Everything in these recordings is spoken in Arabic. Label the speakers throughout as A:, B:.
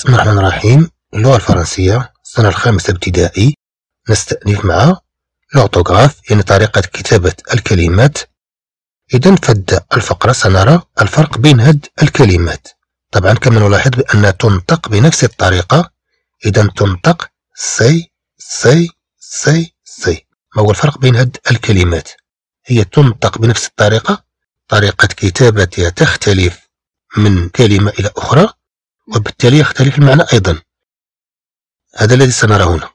A: بسم الله الرحمن الرحيم. اللغة الفرنسية السنة الخامسة ابتدائي. نستأنف مع ال orthographe يعني طريقة كتابة الكلمات. إذا فهاد الفقرة سنرى الفرق بين هاد الكلمات. طبعا كما نلاحظ بأنها تنطق بنفس الطريقة. إذا تنطق سي سي سي سي. ما هو الفرق بين هاد الكلمات؟ هي تنطق بنفس الطريقة. طريقة كتابتها تختلف من كلمة إلى أخرى. وبالتالي يختلف المعنى أيضا هذا الذي سنرى هنا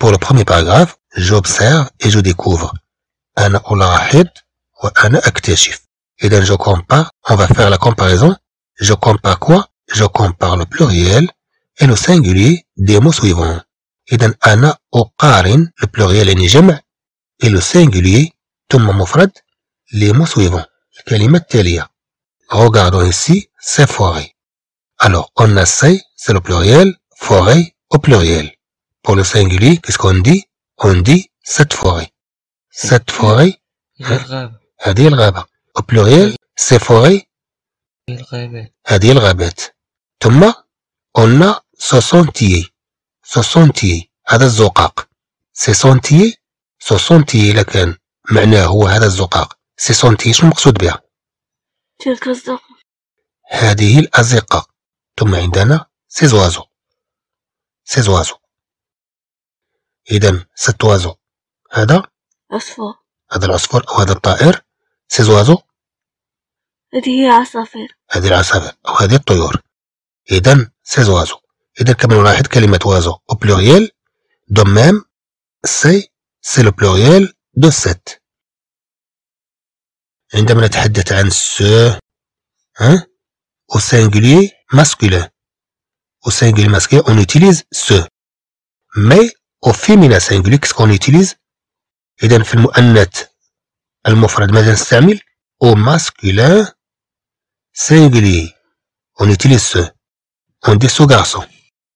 A: Pour le premier paragraphe, j'observe et je découvre. أنا ألاحظ وأنا أكتشف. إذا je compare, on va faire la comparaison. Je compare quoi Je compare le pluriel et le singulier des mots suivants. إذا أنا أقارن le pluriel يعني جمع et le singulier ثم مفرد les mots suivants. الكلمة التالية. Regardons ici, c'est forêt. Alors, on a c'est, c'est le pluriel, forêt au pluriel. Pour le singulier, qu'est-ce qu'on dit On dit cette forêt. Cette forêt, هذه الغابة. Au pluriel, ces forêts, هذه الغابات. ثم on a ce sentier. Ce sentier هذا الزقاق. ces sentiers ce sentier لكان معناه هو هذا الزقاق. ces sentiers شنو المقصود بها؟
B: تلك الزقاق
A: هذه الأزقة ثم عندنا ces oiseaux ces oiseaux إذا cet oiseau هذا
B: عصفور.
A: هذا العصفور أو هذا الطائر. ces oiseaux
B: هذه هي عصافير.
A: هذه العصافير أو هذه الطيور. إذا ces oiseaux إذا كما نلاحظ كلمة oiseaux au pluriel de même ces c'est le pluriel de cet عندما نتحدث عن ce ها au singulier masculin. Au singulier masculin, on utilise ce. Mais au féminin singulier, qu'est-ce qu'on utilise إذا في المؤنث المفرد ماذا نستعمل؟ au masculin singulier. On utilise ce. On dit ce garçon.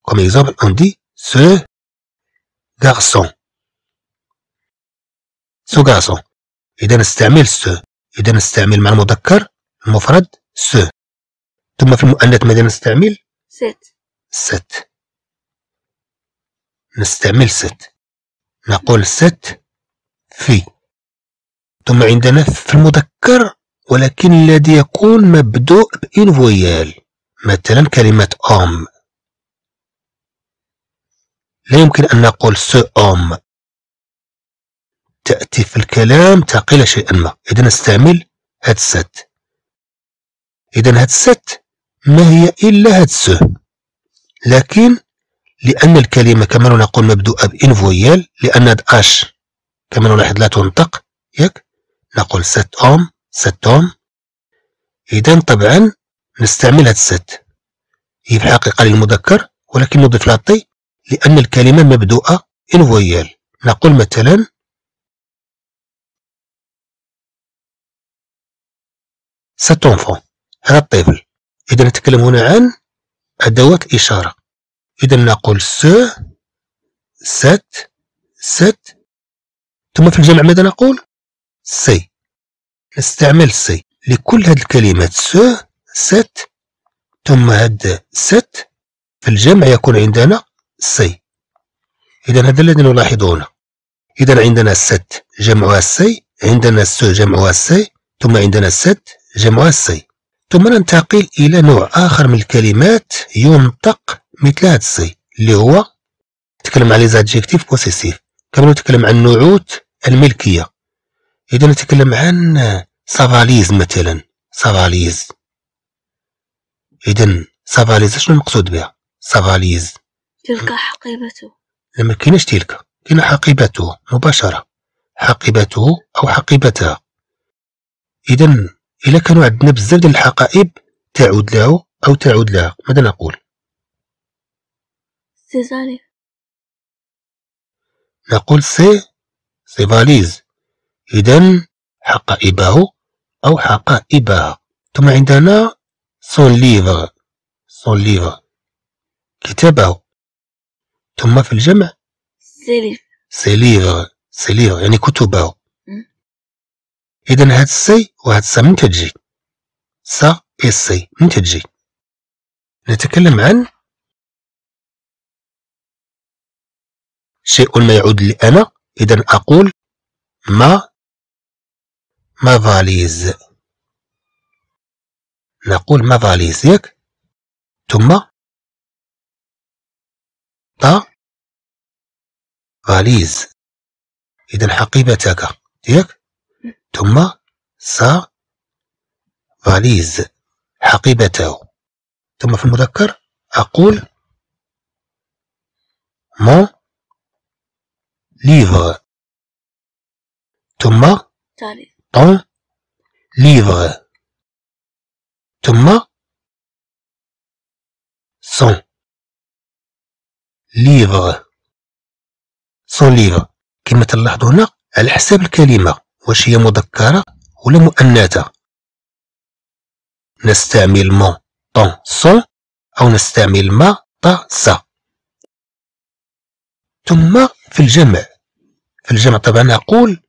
A: Comme exemple, on dit ce garçon. ce garçon. إذا نستعمل ce. إذا نستعمل مع المذكر المفرد ce. ثم في المؤنث ماذا نستعمل؟
B: ست.
A: ست. نستعمل ست. نقول ست في. ثم عندنا في المذكر ولكن الذي يكون مبدوء ب une voyelle مثلا كلمة homme. لا يمكن أن نقول ce homme. تأتي في الكلام تقيل شيئا ما. إذا نستعمل هاد cet. إذا هاد cet ما هي إلا هاد ce لكن لأن الكلمة كما نقول مبدوءة ب une voyelle لأن هاد H كما نلاحظ لا تنطق ياك؟ نقول ست أم ست أم. إذا طبعا نستعمل هاد ست هي في الحقيقة للمذكر ولكن نضيف لها طي لأن الكلمة مبدوءة إن فويال نقول مثلا ست أنفون هذا الطفل. إذا نتكلم هنا عن أدوات إشارة. إذا نقول ce cet cette. ثم في الجمع ماذا نقول؟ ces نستعمل ces لكل هذه الكلمات ce cet. ثم هاد cette في الجمع يكون عندنا ces إذا هذا الذي نلاحظه هنا. إذا عندنا cet جمعها ال ces عندنا ce جمعها ال ces ثم عندنا cette جمعها ال ces ثم ننتقل إلى نوع آخر من الكلمات ينطق مثل هذا ال ces اللي هو نتكلم على les adjectifs possessifs كما نتكلم عن نعوت الملكية. إذا نتكلم عن sa valise مثلا sa valise. إذا sa valise شنو المقصود بها؟ sa valise.
B: تلك حقيبته.
A: لما كاينش تلك. كاين حقيبته مباشرة. حقيبته أو حقيبتها. إذا إلا كانوا عندنا بزاف ديال الحقائب تعود له أو تعود لها ماذا نقول؟
B: سيزاري
A: نقول ses ses valises. إذا حقائبه أو حقائبها. ثم عندنا son livre son livre كتابه. ثم في الجمع ses livres ses livres يعني كتبه. إذا هاد ال ses وهاد ال sa من تجي. سا إي سي من تجي. نتكلم عن شيء ما يعود لي أنا. إذا أقول ma ma valise. نقول ma valise ياك ثم ta valise. إذا حقيبتك ياك ثم sa valise حقيبته. ثم في المذكر أقول مون livre. ثم ton livre. ثم son livre. son livre. كما تلاحظوا هنا على حساب الكلمة. واش هي مذكرة ولا مؤنثة نستعمل mon ton son أو نستعمل ma ta sa ثم في الجمع. في الجمع طبعا أقول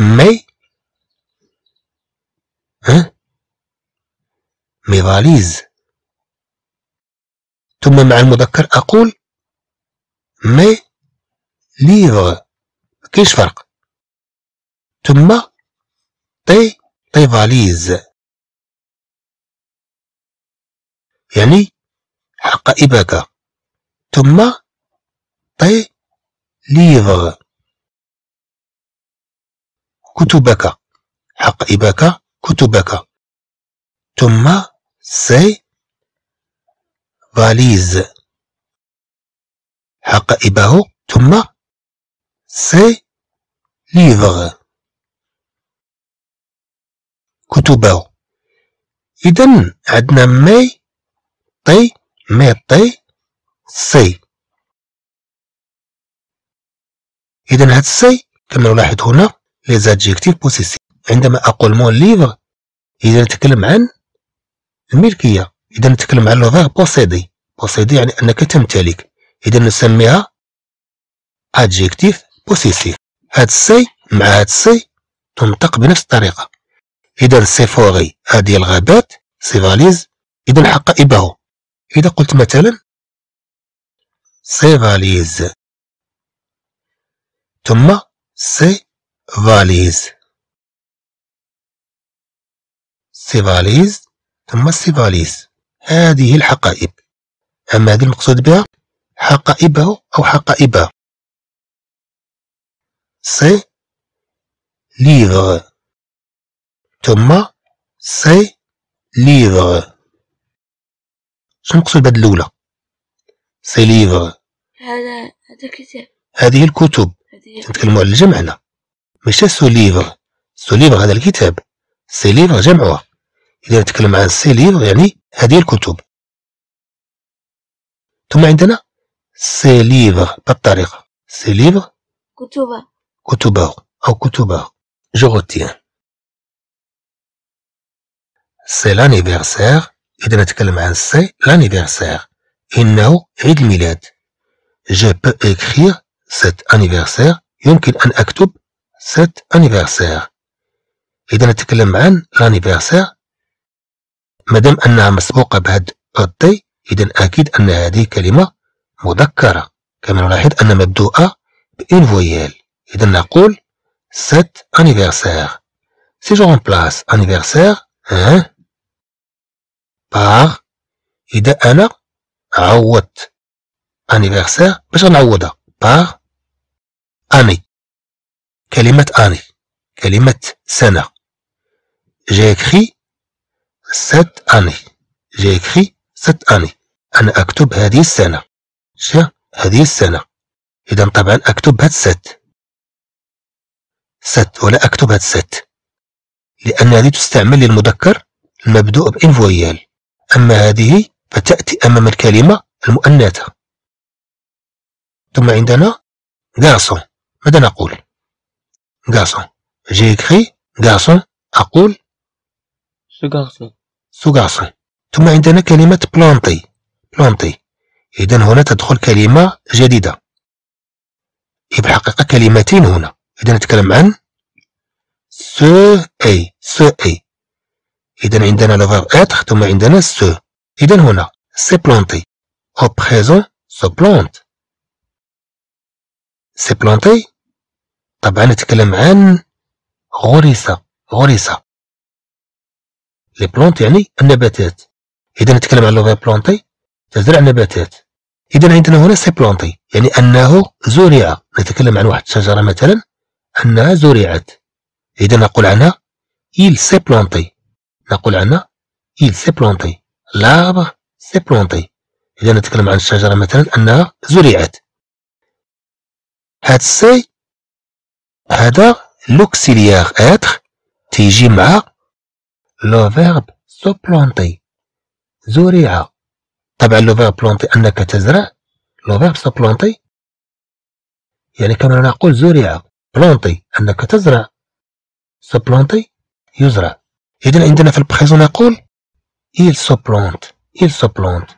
A: mes ها؟ mes valises ثم مع المذكر أقول mes livres. مكاينش فرق. ثم tes tes valises يعني حقائبك ثم tes livres كتبك. حقائبك كتبك. ثم ses valises حقائبه ثم ses livres كتبه. إذا عندنا mes tes mes tes ses. إذا هاد ses كما نلاحظ هنا les adjectifs عندما أقول mon livre إذا نتكلم عن الملكية. إذا نتكلم عن le verbe posséder. posséder يعني أنك تمتلك. إذا نسميها adjectif possessif هاد ال ses مع هاد ال ces تنطق بنفس الطريقة. إذا ces forêts هذه الغابات ses valises إذا حقائبه إذا قلت مثلا ses valises ثم ces valises ses valises ثم ces valises هذه الحقائب. أما هذه المقصود بها؟ حقائبه أو حقائبها ces livres ثم ses livres شنو نقصد بهاد الأولى؟ ces livres
B: هذا هذا كتاب.
A: هذه الكتب. نتكلموا على الجمع هنا. ماشي ce livre ce livre هذا الكتاب. ces livres جمعها إذا نتكلم عن ces livres يعني هذه الكتب. ثم عندنا ses livres بالطريقة. ses livres
B: كتب
A: كتبه أو كتبه. je retiens c'est l'anniversaire اذا نتكلم عن c'est l'anniversaire انه عيد الميلاد je peux écrire cet anniversaire يمكن ان اكتب cet anniversaire اذا نتكلم عن l'anniversaire مادام انها مسبوقه بهاد الطي اذا أكيد ان هذه كلمه مذكره كما نلاحظ ان مبدوءه ب une voyelle اذا نقول cet anniversaire si je place anniversaire hein? Par إذا أنا عوضت anniversaire باش غنعوضها par année كلمة année كلمة سنة j'ai écrit cette année j'ai écrit cette année أنا أكتب هذه السنة شا هذه السنة إذا طبعا أكتب هاد cet cet ولا أكتب هاد cette لأن هذه تستعمل للمذكر المبدوء ب une voyelle أما هذه فتأتي أمام الكلمة المؤنثة. ثم عندنا garçon. ماذا نقول؟ garçon. J'ai écrit garçon أقول.
C: ce garçon.
A: ثم عندنا كلمة planté planté إذا هنا تدخل كلمة جديدة. هي بالحقيقة كلمتين هنا. إذا نتكلم عن سو أي سو أي. إذا عندنا le verbe être ثم عندنا se. إذا هنا s'est planté au présent se plante s'est planté طبعا نتكلم عن غرس غرس les plantes يعني النباتات. اذا نتكلم عن le planter تزرع نباتات اذا عندنا هنا s'est planté يعني أنه زرع. نتكلم عن واحد الشجره مثلا. أنها زرعت. إذا نقول عنها il s'est planté نقول عنها il s'est planté l'arbre s'est planté إذا نتكلم عن الشجرة مثلا أنها زرعت. هاد s'est هذا l'auxiliaire être تيجي مع le verbe se planter زرع طبعا le verbe planter أنك تزرع le verbe se planter يعني كما نقول زرع planter أنك تزرع. se planter يزرع. اذا عندنا في ال présent نقول plante il se plante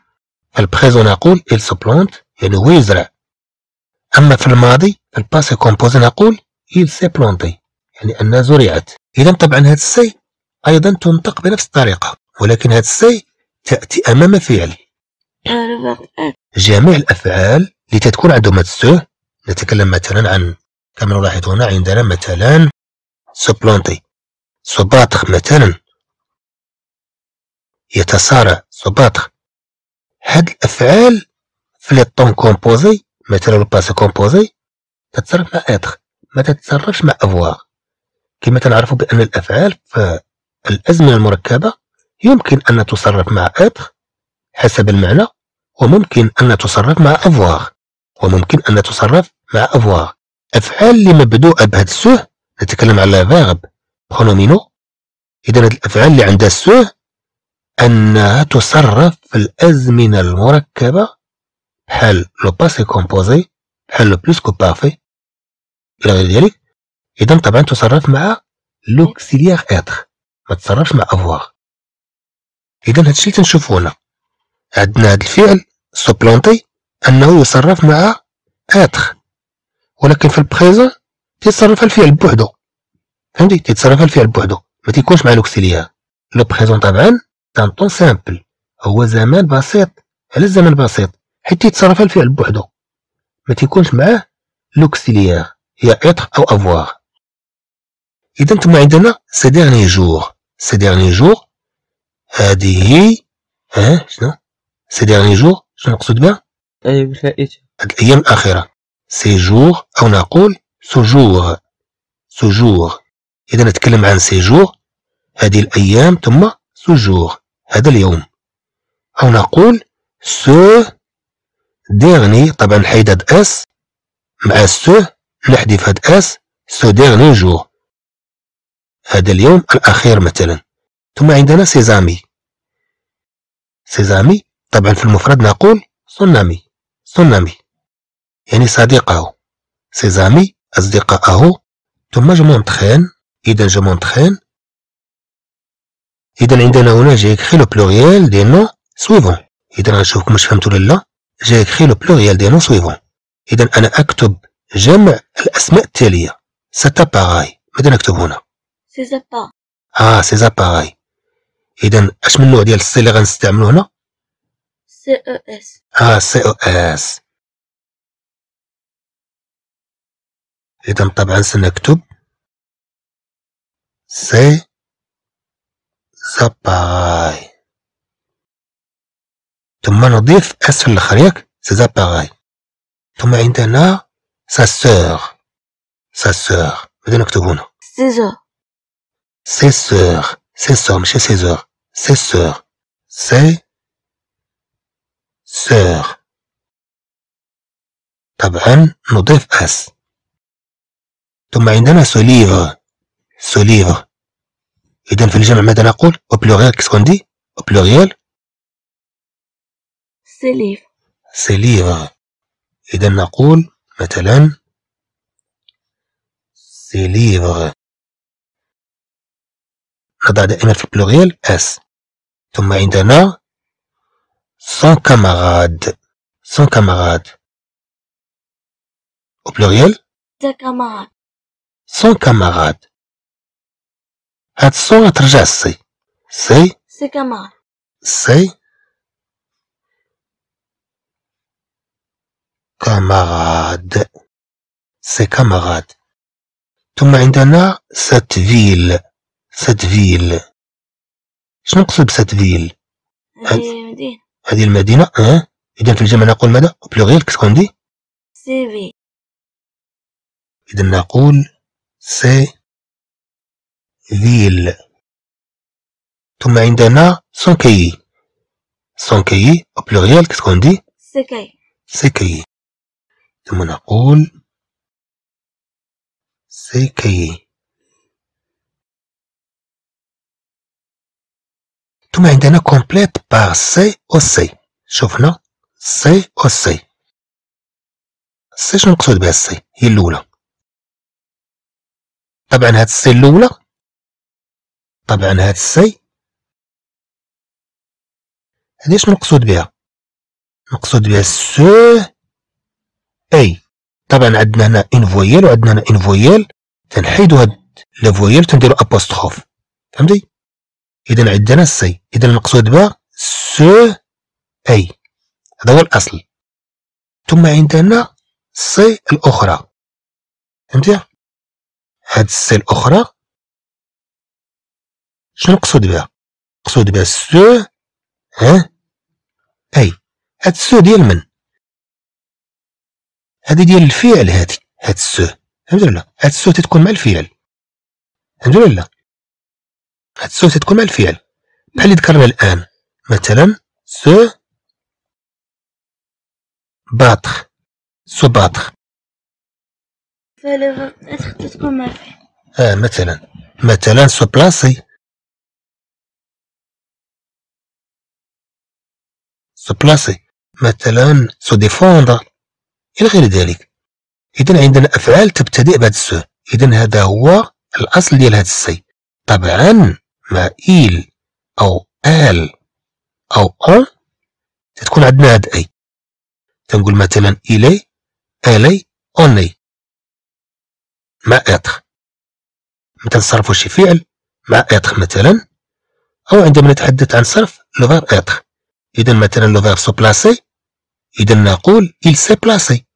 A: في ال présent نقول se plante يعني هو يزرع. أما في الماضي في ال passé composé نقول il s'est planté يعني أنها زرعت. اذا طبعا هذا ال s'est أيضا تنطق بنفس الطريقة ولكن هذا ال s'est
B: تأتي أمام فعل.
A: جميع الأفعال اللي تكون عندهم هاد ال se نتكلم مثلا عن كما نلاحظ هنا عندنا مثلا se planter se battre مثلا. se battre. هاد الأفعال في les temps composés مثلا ال passé composé تتصرف مع être ما تتصرفش مع avoir كما تنعرفوا بأن الأفعال في الأزمنة المركبة يمكن أن تصرف مع être حسب المعنى وممكن أن تصرف مع avoir وممكن أن تصرف مع avoir أفعال اللي مبدوءه بهذا ال se نتكلم على verbe pronominaux إذا هاد الأفعال اللي عندها ال se أنها تصرف في الأزمنة المركبة بحال le passé composé بحال le plus-que-parfait. إلى غير ذلك إذا طبعا تصرف مع l'auxiliaire être ما تصرفش مع avoir إذا هادشي اللي تنشوفو هنا عندنا هاد الفعل se planter أنه يصرف مع être ولكن في ال présent تيتصرف الفعل بوحدو فهمتي؟ تيتصرف الفعل بوحدو ما تيكونش مع l'auxiliaire le présent طبعا temps, un temps simple هو زمان بسيط. على الزمن البسيط حيت تيتصرف الفعل بوحدو ما تيكونش معاه l'auxiliaire هي être أو avoir اذا ثم عندنا ces derniers jours ces derniers jours هذه ها شنو؟ ces derniers jours شنو نقصد بها؟
C: أي بالفائتة
A: هاد الأيام الأخيرة. ces jours أو نقول ce jour ce jour إذا نتكلم عن ces jours هذه الأيام ثم ce jour هذا اليوم. أو نقول ce dernier طبعا نحيد هاد s مع ce نحذف هاد s ce dernier jour هذا اليوم الأخير مثلا. ثم عندنا ses amis. ses amis طبعا في المفرد نقول son ami son ami يعني صديقه. ses amis أصدقائه ثم je m'entraîne إذا je m'entraîne إذا عندنا هنا جاي écris le pluriel des noms suivants إذا غنشوفكم واش فهمتوا ولا لا. écris le pluriel des noms suivants إذا أنا أكتب جمع الأسماء التالية. cet appareil ماذا نكتب هنا؟
B: Ces appareils,
A: آه ces appareils إذا أش من نوع ديال اللي غنستعملو هنا؟
B: CES,
A: آه C E S إذا طبعا سنكتب ces زاباراي ثم نضيف s في الآخر ياك؟ ces appareils ثم عندنا sa sœur sa sœur ماذا نكتب هنا؟
B: heures,
A: ses sœurs ماشي ses heures ses sœurs ses sœurs طبعا نضيف s ثم عندنا ce livre ce livre اذا في الجمع ماذا نقول؟ au pluriel qu'est-ce qu'on dit au
B: pluriel ces livres,
A: ces livres اذا نقول مثلا ces livres نضع دائما في ال pluriel s ثم عندنا son camarade son camarade au pluriel.
B: Ses
A: son camarade هاد ال son ترجع ال ses
B: ses ses camarades,
A: ses camarades ses camarades ثم عندنا cette ville cette ville شنو نقصد ب cette ville
B: هذه مدينة
A: هذه المدينة آه إذا في الجمع نقول ماذا pluriel qu'est-ce qu'on
B: dit ces villes
A: إذا نقول ces villes ثم عندنا son cahier son cahier au pluriel qu'est-ce qu'on
B: dit
A: ses cahiers ses cahiers ثم نقول ses cahiers ثم عندنا complète par c'est ou s'est شفنا سي أو سي c'est شنو نقصد بها ال c'est هي الاولى طبعا هاد ال c'est الأولى. طبعا هاد ال c'est. هادي شنو نقصد بها؟ نقصد بها ce est طبعا عندنا هنا une voyelle وعندنا هنا une voyelle تنحيدو هاد la voyelle تنديرو apostrophe فهمتي؟ اذا عندنا ال c'est. اذا المقصود بها ce اي هذا هو الأصل. ثم عندنا s'est الأخرى. فهمتي هاد ال s'est الأخرى؟ شنو نقصد بها؟ نقصد بها se ها؟ أي هاد ال se ديال من؟ هادي ديال الفعل هادي هاد ال se فهمت ولا لا هاد ال se تتكون مع الفعل. فهمت ولا لا هاد ال se تتكون مع الفعل. بحال اللي ذكرنا الآن مثلا
B: se battre. se battre.
A: آه مثلا. مثلا se placer se placer مثلا se défendre إلى غير ذلك. اذا عندنا أفعال تبتدئ بعد ال se اذا هذا هو الأصل ديال هذا ال s'est طبعا مع il أو elle أو on تتكون عندنا هاد أي تنقول مثلا إلي آلي أوني. مع être متى نصرفوا شي فعل مع être مثلا أو عندما نتحدث عن صرف le être إذا مثلا le se placer إذا نقول il s'est placé.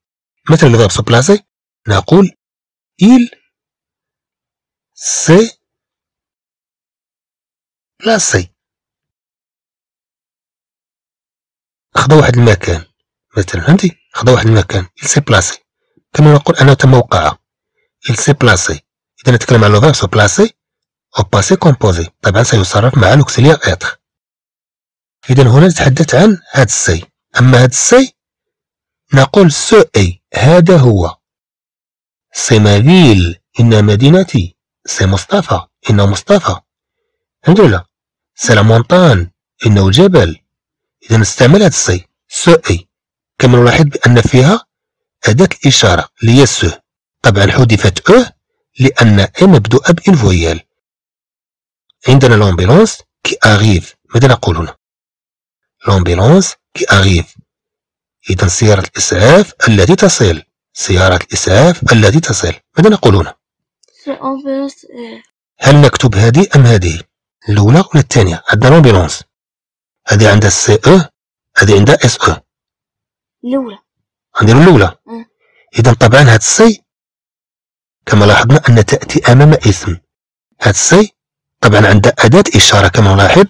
A: مثلا le se placer نقول il s'est placé خذا واحد المكان مثلا فهمتي خذا واحد المكان il s'est placé. كما نقول أنا تموقع il s'est placé اذا نتكلم عن verbe se placer au passé composé طبعا سيصرف مع l'auxiliaire être اذا هنا نتحدث عن هاد ال s'est اما هاد السي نقول سو اي هذا هو c'est ma ville ان مدينتي c'est مصطفى انه مصطفى فهمت ولا c'est la montagne انه جبل اذا نستعمل هاد السي سو اي كما نلاحظ بان فيها اداة الاشارة اللي هي ce طبعا حذفت أو لأن اي مبدوءة ب une voyelle عندنا l'ambulance qui arrive ماذا نقول هنا؟ l'ambulance qui arrive اذا سيارة الإسعاف التي تصل. سيارة الإسعاف التي تصل. ماذا نقول هنا؟ هل نكتب هذه أم هذه؟ الأولى ولا الثانية؟ عندنا l'ambulance هذه عندها سي أو هذه عندها s أو
B: الأولى.
A: غنديرو الأولى.
B: مم.
A: اذا طبعا هاد ال c'est كما لاحظنا أن تأتي أمام اسم هاد ال c'est طبعا عندها أداة إشارة كما نلاحظ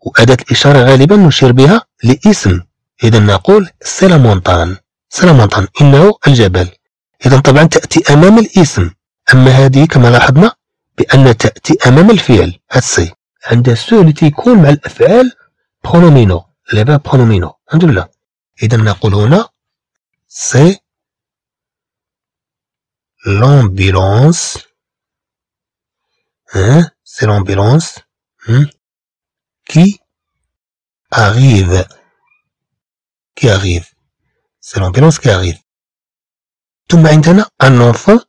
A: وأداة الاشاره غالبا نشير بها لاسم اذا نقول c'est la montagne c'est la montagne إنه الجبل. اذا طبعا تأتي أمام الاسم أما هذه كما لاحظنا بأن تأتي أمام الفعل. هاد ال s'est عندها اللي تيكون مع الأفعال pronominaux verbes pronominaux الحمد لله. اذا نقول هنا c'est l'ambulance. Hein, c'est l'ambulance hein, qui arrive. Qui arrive. C'est l'ambulance qui arrive. ثم عندنا un enfant.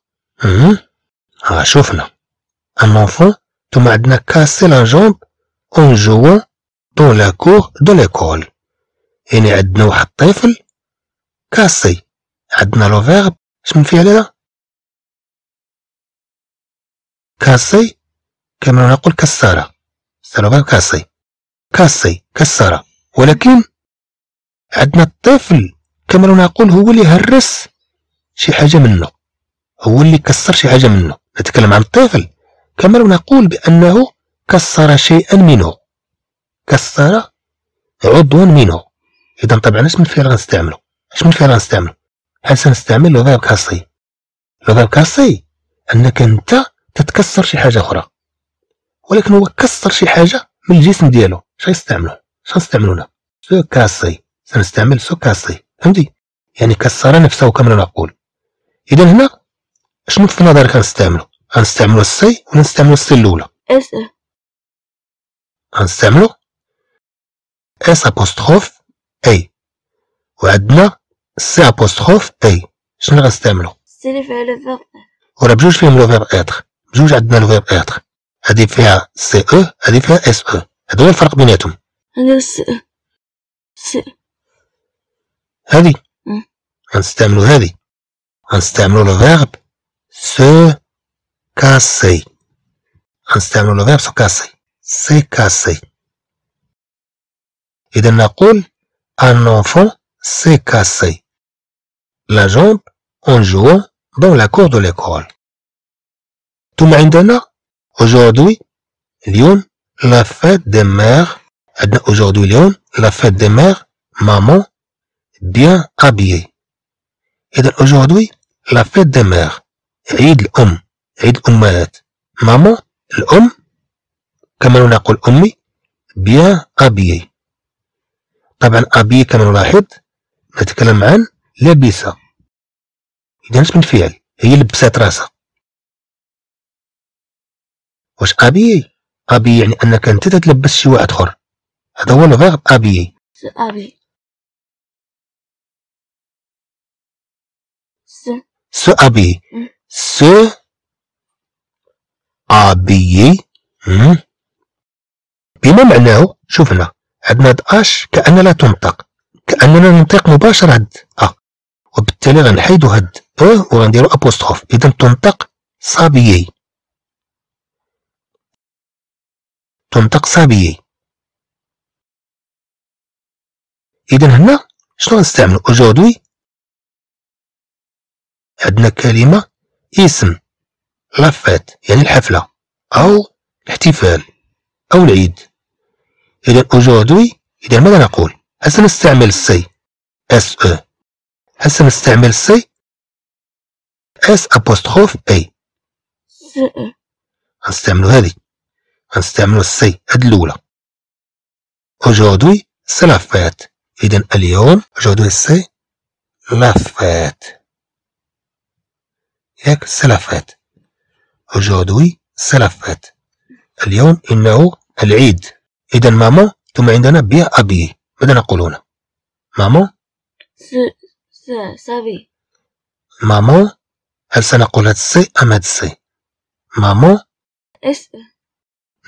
A: hein, ها شوفنا. Un enfant. ثم عندنا casser la jambe en jouant dans la cour de l'école. يعني عندنا واحد الطفل كاسي عندنا لو فيرب اش من فعل casser. كما نقول كسارة. le verbe casser. casser كسارة. ولكن عندنا الطفل كما نقول هو اللي هرس شي حاجة منه. هو اللي كسر شي حاجة منه. نتكلم عن الطفل. كما نقول بأنه كسر شيئا منه. كسر عضوا منه. إذا طبعا اش من فعل غنستعملو اش من فعل غنستعملو هل سنستعمل le verbe casser؟ le verbe casser؟ أنك أنت تتكسر شي حاجة أخرى. ولكن هو كسر شي حاجة من الجسم ديالو. اش غيستعملو اش غنستعملو هنا se casser. سنستعمل se casser. فهمتي؟ يعني كسر نفسه كما نقول. إذا هنا شنو في نظرك غنستعملو غنستعملو ال c'est ولا نستعملو السي الأولى.
B: إس.
A: غنستعملو s apostrophe est. وعندنا c apostrophe est. شنو غنستعملو؟
B: c اللي فعل. ال verbe
A: وراه بجوج فيهم le verbe être. بجوج عندنا le verbe être هادي فيها سي أو هادي فيها s أو هذا هو الفرق بيناتهم.
B: هذا s آه s
A: هادي.
B: مم.
A: غنستعملو هادي. غنستعملو le verbe se كاسي غنستعملو لو فيرب سو كاسي سي كاسي إذا نقول un enfant s'est cassé. La jambe en jouant dans la cour de l'école. ثم عندنا aujourd'hui اليوم la fête des mères. عندنا aujourd'hui اليوم la fête des mères. Maman bien habillée. إذا aujourd'hui la fête des mères. عيد الأم. عيد الأمهات. ماما الأم كما نقول أمي bien habillée. طبعا أبي كما نلاحظ نتكلم عن لبسة. إذا اش من فعل هي لبسات راسها. واش أبي أبي يعني أنك أنت تتلبس شي واحد آخر. هذا هو الفيرب
B: س ابي س.
A: se habiller
B: Mm.
A: se habiller مم. بما معناه شوف هنا عندنا هاد أش كأن لا تنطق كأننا ننطق مباشرة هاد أ وبالتالي غنحيدو هاد أو وغنديرو أبوستروف. اذا تنطق صابيي تنطق s'habiller اذا هنا شنو غنستعملو aujourd'hui عندنا كلمة اسم la fête يعني الحفلة أو الاحتفال أو العيد. إذا aujourd'hui إذا ماذا نقول؟ هل سنستعمل السي اس أو هل سنستعمل السي اس apostrophe اي غنستعملو هذه. غنستعملو السي هاد c'est la fête إذا اليوم c'est la fête ياك c'est la fête اليوم إنه العيد. إذا ماما ثم عندنا بيا أبي. ماذا نقول هنا؟ ماما؟
B: s s s'habiller
A: ماما هل سنقول هاد السي أم هاد السي ماما؟
B: s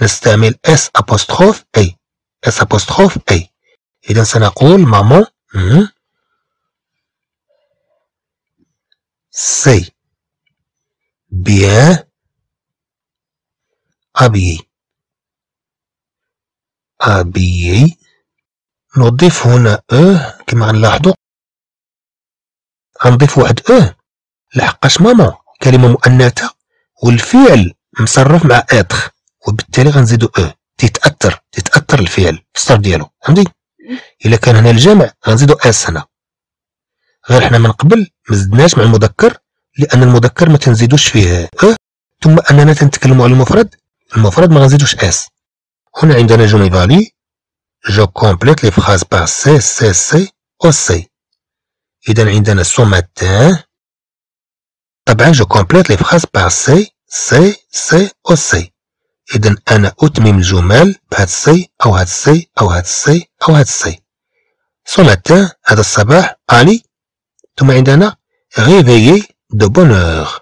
A: نستعمل s apostrophe est s apostrophe est إذا سنقول maman مم، s'est bien habillé habillé نضيف هنا آه كما غنلاحظوا غنضيف واحد آه لحقاش ماما. كلمة مؤنثة والفعل مصرف مع اتر وبالتالي غنزيدو آه تيتأثر تيتأثر الفعل في الصرف ديالو. فهمتي؟ إلا كان هنا الجمع غنزيدو آس هنا. غير حنا من قبل ما زدناش مع المذكر لأن المذكر ما تنزيدوش فيه آه ثم أننا تنتكلموا على المفرد المفرد ما غنزيدوش s. هنا عندنا جوني فالي je complète les phrases par ces ses c'est ou s'est إذا عندنا ce matin طبعا je complète les phrases par ces ses c'est ou s'est إذا أنا أتمم الجمل بهاد السي أو هاد السي أو هاد السي أو هاد السي ce matin هذا الصباح ألي ثم عندنا de bonne heure.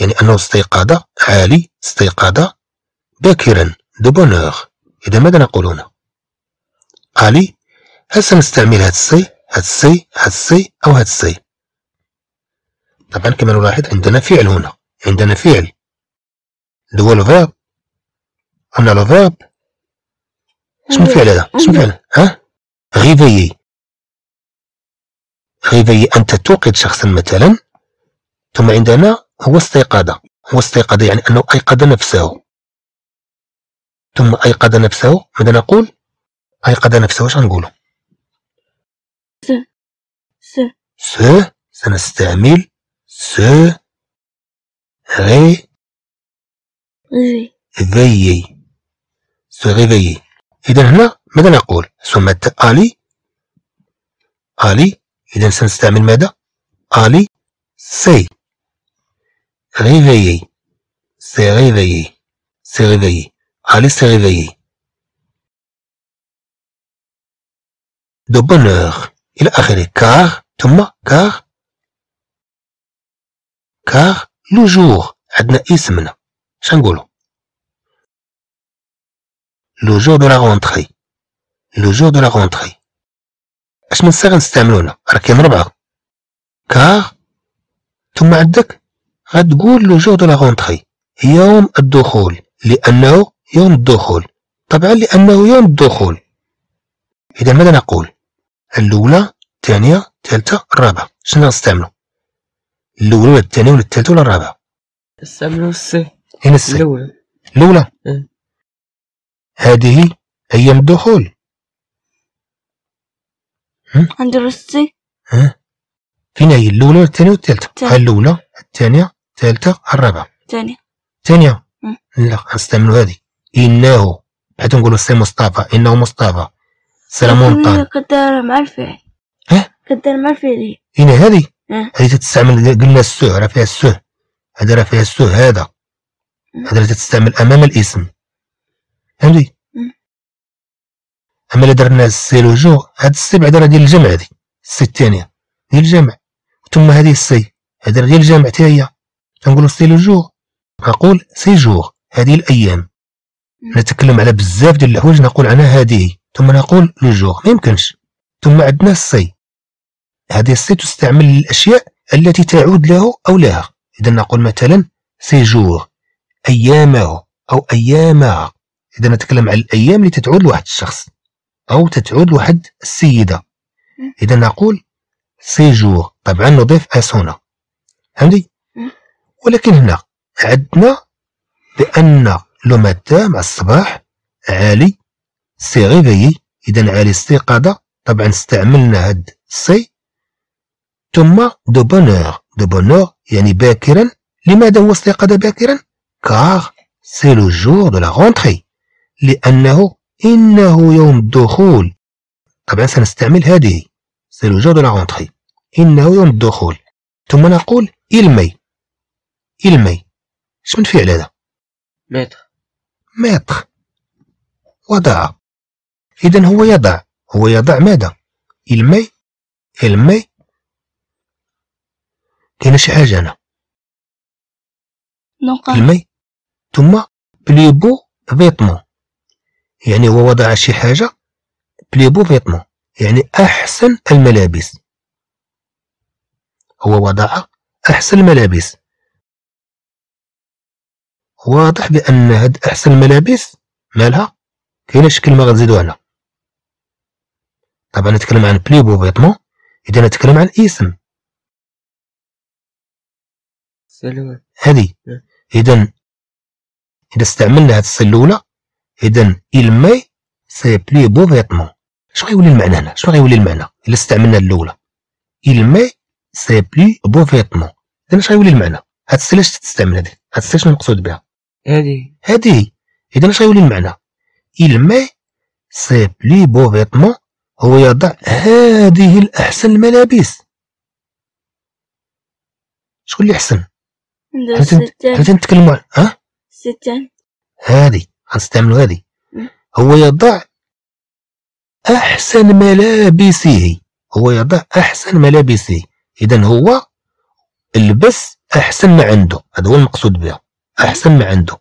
A: يعني أنه استيقظ عالي استيقظ باكرا bonne heure. إذا ماذا نقول هنا؟ ألي هل سنستعمل هاد السي هاد السي هاد السي أو هاد السي طبعا كما نلاحظ عندنا فعل هنا عندنا فعل. اللي هو le verbe شنو الفعل هذا شنو الفعل ها غيفيي غيفيي أنت توقظ شخصا مثلا ثم عندنا هو استيقظ هو استيقظ يعني أنه أيقظ نفسه ثم أيقظ نفسه ماذا نقول? أيقظ نفسه واش غنقولوا
B: s
A: se سنستعمل se ré
B: ré.
A: veiller se réveiller إذا هنا ماذا نقول؟ ثم Ali؟ Ali إذا سنستعمل ماذا؟ Ali s'est. s'est réveillé Ali s'est réveillé de bonne heure إلى آخره car ثم car. Car le jour. عندنا اسمنا شنقولو le jour de la rentrée. Le jour de la rentrée. اش من صيغه نستعملو هنا راه كاين ربعه car ثم عندك غتقول لو جور دو لا غونتخي يوم الدخول لأنه يوم الدخول طبعا لأنه يوم الدخول إذا ماذا نقول الأولى الثانية الثالثة الرابعة شنو نستعملو الأولى ولا الثانية ولا الثالثة ولا الرابعة
C: استعملوا السي
A: هنا السي
C: الأولى إيه.
A: هذه أيام الدخول.
B: سي
A: ها؟ فين هي الأولى والثانية والثالثة
B: الثانية.
A: ها الأولى الثانية الثالثة الرابعة الثانية
B: مم.
A: لا غنستعملو هذه. إنه حيت نقولو سي مصطفى. إنه مصطفى. سي لا مونطان
B: كدار مع الفعل
A: ها؟
B: كدار مع الفعل
A: هنا هذه. هذه تستعمل قلنا السو راه فيها السو هذا راه فيها السو هذا. هذا تستعمل أمام الاسم. فهمتي
B: مم.
A: أما إلا درنا السي لو جو هاد السي بعدا راه ديال الجمع هذه السي الثانية ديال الجمع ثم هذه السي هذا راه ديال الجمع حتى هي. تنقولو سي لو جو نقول سي جور هذه الأيام.
B: مم.
A: نتكلم على بزاف ديال الحوايج نقول عنها هذه. ثم نقول لو جور ما يمكنش. ثم عندنا ال ses. هذه ال ses تستعمل للأشياء التي تعود له أو لها. إذا نقول مثلا ses jours أيامه أو أيامها إذا نتكلم عن الأيام اللي تتعود لواحد الشخص أو تتعود لواحد السيدة.
B: مم.
A: إذا نقول ses jours. طبعا نضيف s هنا. فهمتي. ولكن هنا عندنا بأن le matin مع الصباح علي s'est réveillé. إذا علي استيقاظ طبعا استعملنا هاد s'est. ثم de bonne heure. de bonne heure يعني باكرا. لماذا هو استيقظ باكرا؟ car c'est le jour de la rentrée. لأنه إنه يوم الدخول. طبعا سنستعمل هذه c'est le jour de la إنه يوم الدخول. ثم نقول il met. il met. من فعل هذا؟
C: mettre.
A: mettre. وضع. إذا هو يضع. هو يضع ماذا؟ إلمي. إلمي. كاينة شي حاجة هنا.
B: نقط
A: il met. ثم plus beaux vêtements. يعني هو وضع شي حاجة plus beaux vêtements يعني أحسن الملابس. هو وضع أحسن الملابس. واضح بأن هاد أحسن الملابس مالها كاينة شي كلمة غنزيدو هنا. طبعا نتكلم عن بليبو فيتمون إذا نتكلم عن اسم. هذه
C: نعم.
A: اذا إذا استعملنا هاد الصله الاولى اذا il met ses plus beaux vêtements شنو غيولي المعنى هنا؟ شنو غيولي المعنى؟ إلا استعملنا الأولى. il met ses plus beaux vêtements اذا اش غيولي المعنى؟ هاد اش تستعمل هذه هاد الصله شنو المقصود بها؟
C: هذه
A: هذه اذا اش غيولي المعنى؟ il met ses plus beaux vêtements هو يضع هذه الأحسن الملابس. شكون اللي
B: أحسن؟
A: حنا تنتكلموا عن ها؟
B: ستان
A: هذه. غنستعملوا هذه. هو يضع أحسن ملابسه. هو يضع أحسن ملابسه. إذا هو لبس أحسن ما عنده. هذا هو المقصود بها. أحسن ما عنده.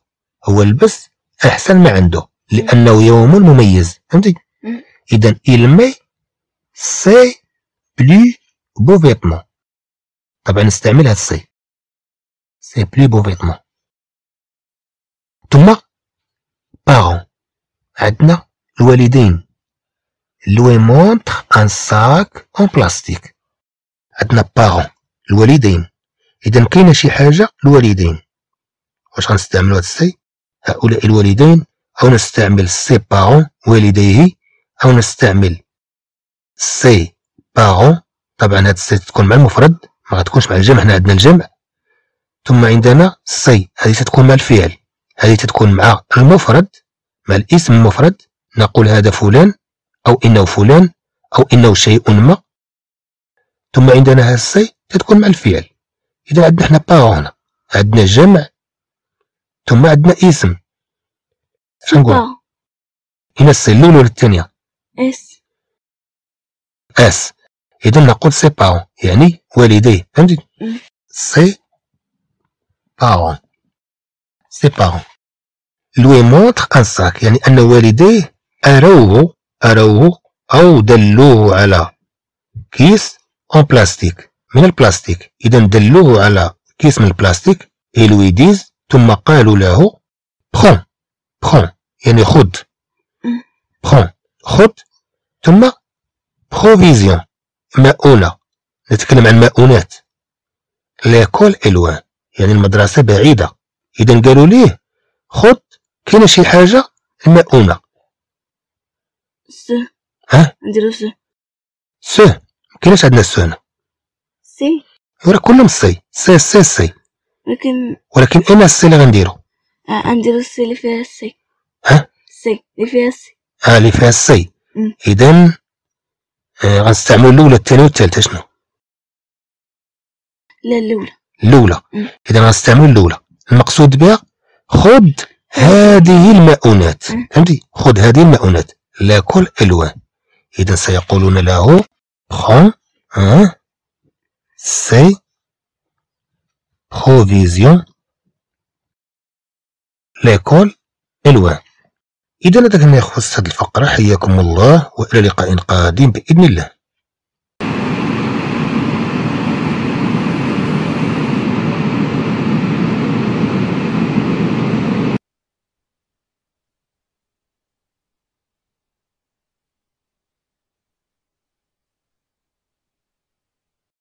A: هو لبس أحسن ما عنده. لأنه يوم مميز. فهمتي. إذا il met ses plus beaux vêtements. طبعا نستعمل هذا السي ses plus beaux vêtements. ثم parents. عندنا الوالدين lui montrent un sac en plastique عندنا parents الوالدين إذا كاينة شي حاجة الوالدين واش غنستعملو هاد ال ces هؤلاء الوالدين أو نستعمل ses parents والديه أو نستعمل ses parents طبعا هاد ال c'est تكون مع المفرد ما غتكونش مع الجمع حنا عندنا الجمع ثم عندنا s'est هذه تتكون مع الفعل هذه تتكون مع المفرد مع الاسم المفرد نقول هذا فلان أو إنه فلان أو إنه شيء ما. ثم عندنا هذا ال s'est تتكون مع الفعل. إذا عندنا حنا parents هنا عندنا جمع ثم عندنا اسم. شنقول هنا ال ces الأولى ولا الثانية؟
B: s.
A: s. إذا نقول ses parents يعني والديه. فهمتي. ses parents ses parents lui montrent un sac يعني أن والديه أروه أروه أو دلوه على كيس en plastique من البلاستيك. إذا دلوه على كيس من البلاستيك et lui disent ثم قالوا له prends prends يعني
B: مم.
A: prends خذ ثم بروفيزيون مؤونة. نتكلم عن مؤونات. ليكول إلوان يعني المدرسة بعيدة. إذا قالوا ليه خذ كاينة شي حاجة؟ المؤونة
B: س.
A: ها؟
B: نديرو س.
A: سو مكايناش عندنا سو هنا.
B: سي
A: راه كلهم سي سي سي سي
B: لكن
A: ولكن اين السي اللي غنديرو.
B: آه، نديرو السي اللي فيها السي
A: ها؟
B: سي اللي فيها السي
A: ها اللي فيها السي. اذا آه غنستعملو الأولى الثانية والثالثة شنو؟
B: لا الأولى. مم.
A: اذا غنستعملو الأولى. المقصود بها خذ هذه المؤونات. فهمتي خذ هذه المؤونات. لا كل إلوان. إذا سيقولون له prends un c'est provision. l'école إلوان. إذا هذا كما يخص هذه الفقرة حياكم الله وإلى لقاء قادم بإذن الله.